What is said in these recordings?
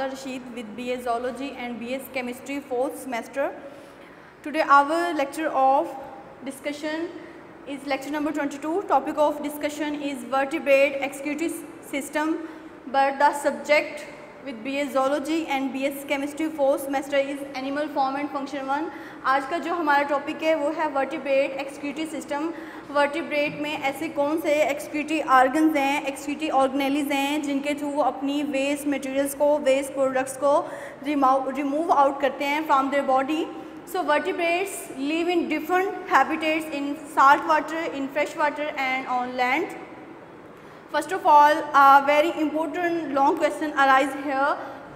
With BA Zoology and BS Chemistry 4th semester. Today our lecture of discussion is lecture number 22. Topic of discussion is vertebrate excretory system but the subject with BS Zoology and BS Chemistry 4th semester is animal form and function 1. आज का जो हमारा topic है, वो है vertebrate एक्सक्यूटी system vertebrate में ऐसे कौन से एक्सक्यूटी आर्गन्स हैं एक्सक्यूटी ऑर्गेनेलीज हैं, जिनके थ्रू वो अपनी वेस्ट मटेरियल्स को वेस्ट प्रोडक्ट्स को रिमूव आउट करते हैं from their body so vertebrates live in different habitats in salt water in fresh water and on land first of all a very important long question arise here.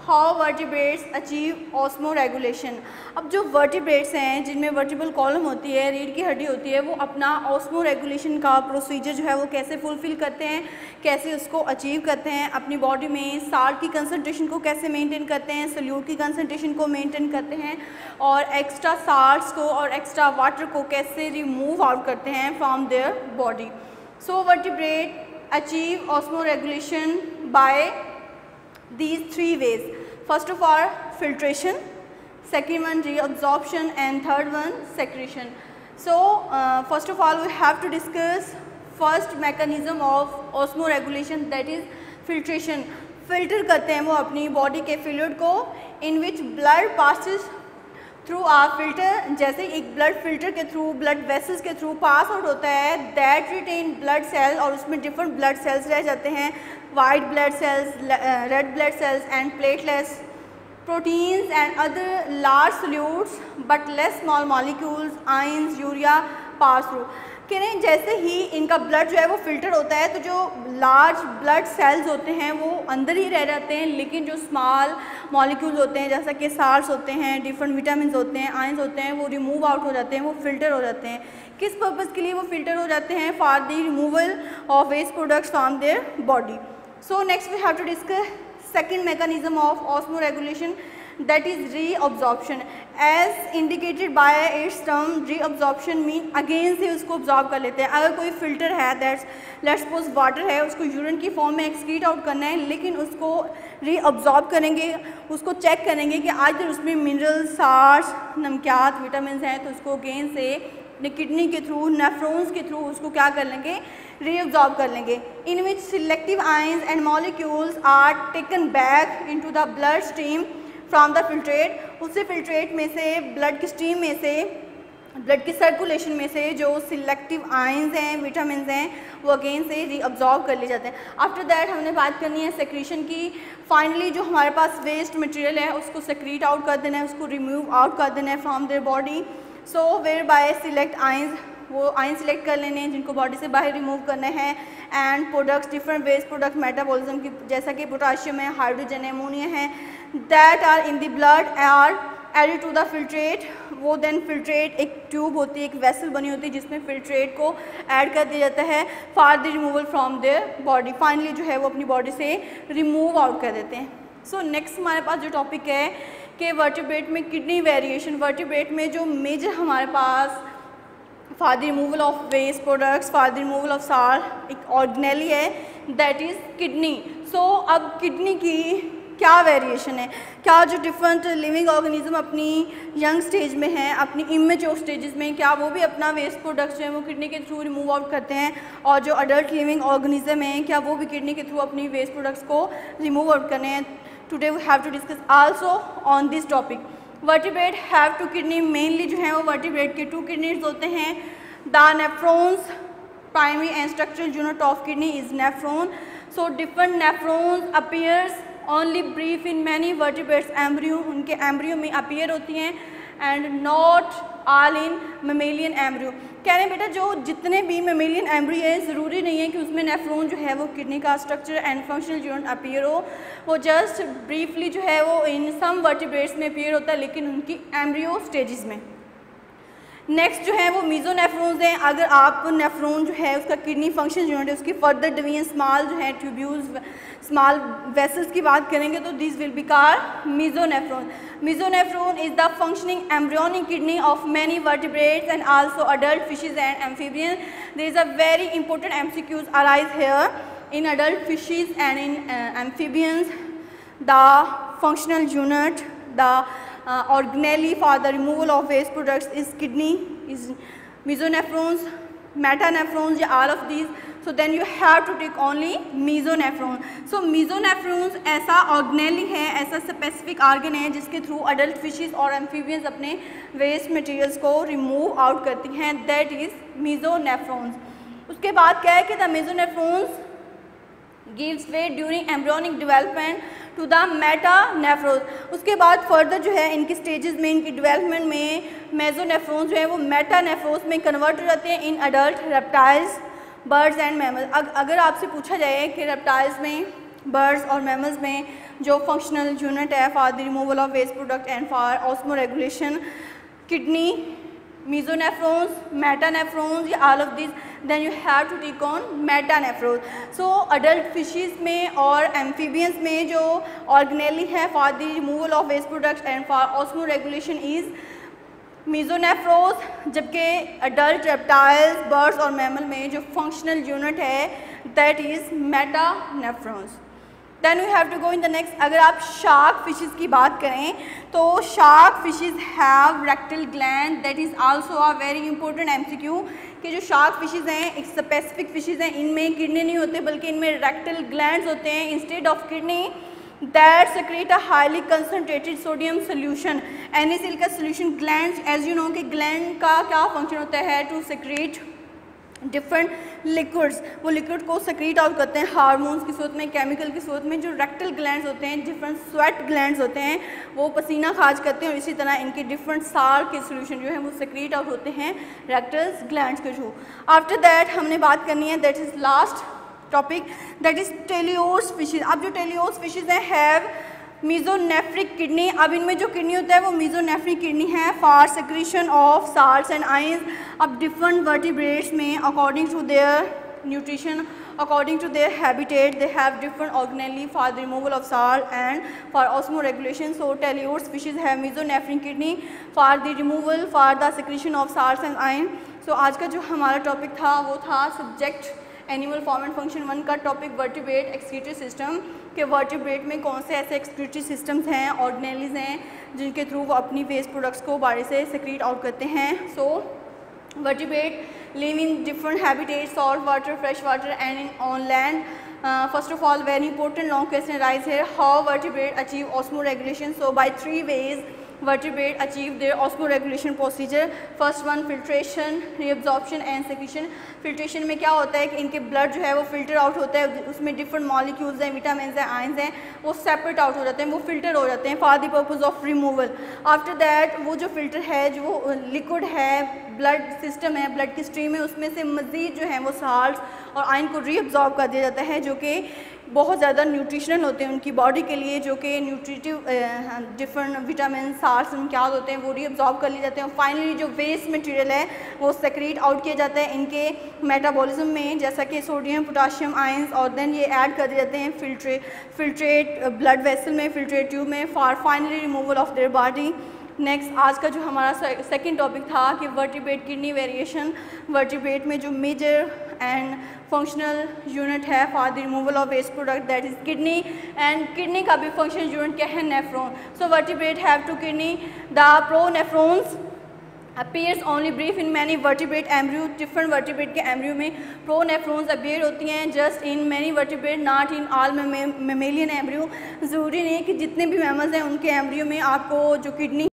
How vertebrates achieve osmoregulation अब जो vertebrates हैं, जिनमें vertebral column होती है रीढ़ की हड्डी होती है, वो अपना ऑस्मो रेगुलेशन का प्रोसीजर जो है, वो कैसे फुलफ़िल करते हैं, कैसे उसको अचीव करते हैं, अपनी बॉडी में साल्ट की कंसनट्रेशन को कैसे मेंटेन करते हैं सल्यूट की कंसनट्रेशन को मेंटेन करते हैं, और एक्स्ट्रा साल्ट्स को और एक्स्ट्रा वाटर को कैसे रिमूव आउट करते हैं from their body so vertebrate Achieve osmoregulation by these three ways. First of all, filtration, second one reabsorption and third one secretion. So, uh, first of all we have to discuss first mechanism of osmoregulation that is filtration. Filter करते हैं वो अपनी body के fluid को इन which blood passes through a filter जैसे एक blood filter के through blood vessels के थ्रू पास आउट होता है दैट रिटेन ब्लड सेल और उसमें डिफरेंट ब्लड सेल्स रह जाते हैं white blood cells red blood cells and platelets proteins and other large solutes but less small molecules ions urea pass through कि नहीं, जैसे ही इनका ब्लड जो है वो फ़िल्टर होता है तो जो लार्ज ब्लड सेल्स होते हैं, वो अंदर ही रह जाते हैं, लेकिन जो स्मॉल मॉलिक्यूल्स होते हैं, जैसा कि सार्स होते हैं डिफरेंट विटामिन होते हैं आयंस होते हैं, वो रिमूव आउट हो जाते हैं, वो फ़िल्टर हो जाते हैं। किस पर्पज़ के लिए वो फ़िल्टर हो जाते हैं? For the removal of waste products from their body so next we have to discuss second mechanism of osmoregulation that is reabsorption. As indicated by its term, reabsorption mean again से उसको absorb कर लेते हैं। अगर कोई filter है, that's, let's suppose water है, उसको यूरिन की फॉर्म में excrete out करना है, लेकिन उसको reabsorb करेंगे, उसको चेक करेंगे कि आज उसमें मिनरल सार्स नमकियात विटामिन हैं तो उसको अगेन से किडनी के थ्रू नेफ्रोन्स के थ्रू उसको क्या कर लेंगे? रीअब्जॉर्ब कर लेंगे। In which selective ions and molecules are taken back into the blood stream from the filtrate उससे फिल्ट्रेट में से ब्लड की स्ट्रीम में से ब्लड की सर्कुलेशन में से जो सिलेक्टिव आयंस हैं विटामिन हैं, वो अगेन से रीअब्जॉर्ब कर लिए जाते हैं। आफ्टर दैट हमने बात करनी है सेक्रीशन की। फाइनली जो हमारे पास वेस्ट मटेरियल है, उसको सेक्रीट आउट कर देना है, उसको रिमूव आउट कर देना है from their body so whereby select ions वो आइन सिलेक्ट कर लेने हैं, जिनको बॉडी से बाहर रिमूव करने हैं। And products different waste product metabolism की, जैसा कि पोटाशियम है हाइड्रोजन एमोनिया है। That are in the blood are added to the filtrate वो देन फिल्ट्रेट एक ट्यूब होती है एक वेसल बनी होती है जिसमें फिल्ट्रेट को ऐड कर दिया जाता है for the removal from the body finally जो है वो अपनी बॉडी से रिमूव आउट कर देते हैं. सो so, नेक्स्ट हमारे पास जो टॉपिक है कि वर्टिब्रेट में किडनी वेरिएशन वर्टिब्रेट में जो मेजर हमारे पास for the removal of waste products for the removal of सार एक ऑर्गेनली है दैट इज़ किडनी. सो अब किडनी की क्या वेरिएशन है? क्या जो डिफरेंट लिविंग ऑर्गेनिज्म अपनी यंग स्टेज में हैं, अपनी इमेच्योर स्टेजेस में क्या वो भी अपना वेस्ट प्रोडक्ट्स जो है वो किडनी के थ्रू रिमूव आउट करते हैं? और जो अडल्ट लिविंग ऑर्गेनिज्म हैं, क्या वो भी किडनी के थ्रू अपनी वेस्ट प्रोडक्ट्स को रिमूव आउट करने हैं? Today we have to discuss also on this topic vertebrate have two kidney mainly जो है वो वर्टिब्रेट के टू किडनीज होते हैं। The nephrons primary and structural unit of kidney is nephron so different nephrons appears only brief in many vertebrates embryo उनके embryo में appear होती हैं and not all in mammalian embryo कह रहे हैं, बेटा, जो जितने भी मेमेलियन एम्ब्रियो है, ज़रूरी नहीं है कि उसमें नेफ्रोन जो है, वो किडनी का structure and functional unit appear हो. वो जस्ट ब्रीफली जो है, वो इन सम वर्टिब्रेट्स में अपियर होता है, लेकिन उनकी एम्ब्रियो स्टेजेस में. नेक्स्ट जो है वो मीज़ो नेफ्रोन्स हैं। अगर आप नेफ्रोन जो है उसका किडनी फ़ंक्शन यूनिट है उसकी फर्दर डिवीज़न स्मॉल जो है ट्यूब्यूल्स स्मॉल वेसल्स की बात करेंगे तो this will be car mesonephron mesonephron is the functioning embryonic kidney of many vertebrates and also adult fishes and amphibian there is a very important M arise here in adult fishes and in uh, the functional unit the uh, organelle for the removal of waste products is kidney is mesonephrons metanephrons yeah, all of these so then you have to take only mesonephron so mesonephrons ऐसा organelle है ऐसा specific organ है जिसके through adult fishes और amphibians अपने waste materials को remove out करती हैं दैट इज़ मीजोनेफ्रॉन्स उसके बाद क्या है कि the mesonephrons gives way during embryonic development to the metanephros उसके बाद फर्दर जो है इनकी स्टेजेस में इनकी डेवलपमेंट में मेजोनेफ्रोन्स जो है वो मेटा मेटानेफ्रोज में कन्वर्ट हो जाते हैं in adult reptiles birds and mammals अगर आपसे पूछा जाए कि रेप्टाइल्स में बर्ड्स और मैमल्स में जो फंक्शनल यूनिट है for the removal of waste product and for osmoregulation kidney mesonephrons, या all of these, then you have to take on metanephros so adult fishes में और एम्फीबियंस में जो ऑर्गनेली है for the removal of waste product and for osmoregulation is mesonephros जबकि adult reptiles birds और mammal में जो फंक्शनल यूनिट है that is metanephros then you have to go in the next अगर आप शार्क फिशेस की बात करें तो shark fishes have rectal gland that is also a very important MCQ कि जो शार्क फिशेस हैं, एक स्पेसिफिक फिशेस हैं, इनमें किडनी नहीं होते, बल्कि इनमें रेक्टल ग्लैंड होते हैं instead of kidney that secrete a highly concentrated sodium solution. NaCl का solution glands, as you know कि gland का क्या फ़ंक्शन होता है? टू secrete डिफरेंट लिक्विड्स वो लिक्विड को सक्रीट आउट करते हैं हार्मोन्स की सूरत में केमिकल की सूरत में, जो रेक्टल ग्लैंड्स होते हैं डिफरेंट स्वेट ग्लैंड्स होते हैं, वो पसीना खाज करते हैं और इसी तरह इनके डिफरेंट सार के सोल्यूशन जो है वो सक्रीट आउट होते हैं रेक्टल्स ग्लैंड के थ्रू आफ्टर दैट हमने बात करनी है that is last topic that is teleost fishes अब जो टेलियोस फिशेज हैं हैव मीजोनेफ्रिक किडनी अब इनमें जो किडनी होता है वो मीज़ो नेफ्रिक किडनी है। For secretion of salts and ions अब डिफरेंट वर्टिब्रेट्स में according to their nutrition according to their habitat they have different organelle for the removal of salt and for osmoregulation so teleosts species है mesonephric kidney for the removal for the secretion of salts and ion so आज का जो हमारा topic था, वो था subject animal form and function one का topic vertebrate excretory system के वर्टिब्रेट में कौन से ऐसे एक्सक्रीटरी सिस्टम्स हैं ऑर्गेनेलिज हैं, जिनके थ्रू वो अपनी वेस्ट प्रोडक्ट्स को बारे से सक्रीट आउट करते हैं। So vertebrate live in different habitat salt water fresh water and in on land first of all very important long question rise है how vertebrate achieve osmoregulation so by three ways vertebrate achieve their osmoregulation procedure. First one, filtration, reabsorption and secretion. Filtration में क्या होता है कि इनके blood जो है वो फ़िल्टर आउट होता है, उसमें डिफरेंट मॉलिक्यूल्स हैं विटामिन हैं आयंस हैं, वो सेपरेट आउट हो जाते हैं, वो फ़िल्टर हो जाते हैं for the purpose of removal after that वो जो फ़िल्टर है, जो लिक्विड है ब्लड सिस्टम है ब्लड की स्ट्रीम है, उसमें से मज़ीद जो है वो साल्ट और आयन को रीअब्जॉर्ब कर दिया जाता है, जो कि बहुत ज़्यादा न्यूट्रिशनल होते हैं उनकी बॉडी के लिए, जो कि न्यूट्रिटिव डिफरेंट विटामिन सार्स क्या होते हैं, वो रीअब्जॉर्ब कर लिए जाते हैं फाइनली जो वेस्ट मटेरियल है, वो सेक्रेट आउट किया जाता है इनके मेटाबॉलिज्म में, जैसा कि सोडियम पोटाशियम आयंस और देन ये ऐड कर दिए जाते हैं फिल्ट्रे फिल्ट्रेट ब्लड वेसल में फिल्ट्रेट ट्यूब में for finally removal of their body next आज का जो हमारा सेकंड टॉपिक था कि वर्टिब्रेट किडनी वेरिएशन वर्टिब्रेट में जो मेजर एंड फंक्शनल यूनिट है for the removal of waste product that is kidney and kidney का भी फंक्शनल यूनिट क्या है nephron so vertebrate have two kidney the pronephrons appears only brief in many vertebrate embryo different vertebrate के embryo में pronephrons appear होती हैं just in many vertebrate not in all mammalian embryo ज़रूरी नहीं है कि जितने भी मेमल्स हैं, उनके एम्ब्रियो में आपको जो किडनी